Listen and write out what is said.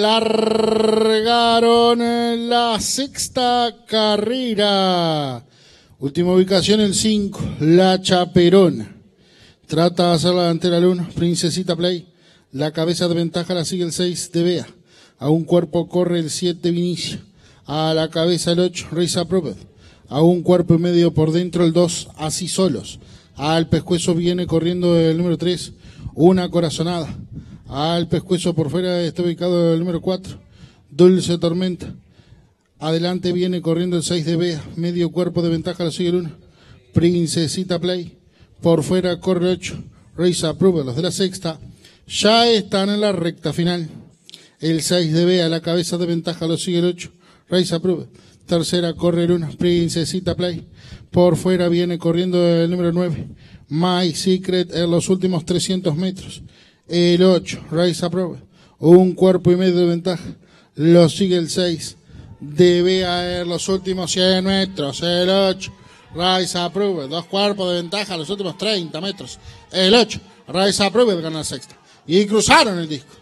largaron la sexta carrera. Última ubicación el 5, La Chaperona. Trata de hacer la delantera al 1, Princesita Play. La cabeza de ventaja la sigue el 6 de Bea. A un cuerpo corre el 7 Vinicia. A la cabeza el 8 Risa Approved. A un cuerpo y medio por dentro el 2 Así Solos. Al pescuezo viene corriendo el número 3 Una Corazonada. Al pescuezo por fuera está ubicado el número 4 Dulce Tormenta. Adelante viene corriendo el 6 de Bea. Medio cuerpo de ventaja lo sigue el 1. Princesita Play. Por fuera corre 8. Race Approve, los de la sexta. Ya están en la recta final. El 6 de Bea, la cabeza de ventaja lo sigue el 8. Race Approve. Tercera corre el 1. Princesita Play. Por fuera viene corriendo el número 9. My Secret en los últimos 300 metros. El 8. Race Approve. Un cuerpo y medio de ventaja. Lo sigue el 6 debe haber los últimos 100 metros, el 8, Rice Approve, dos cuerpos de ventaja los últimos 30 metros, el 8, Rice Approve gana la sexta. Y cruzaron el disco.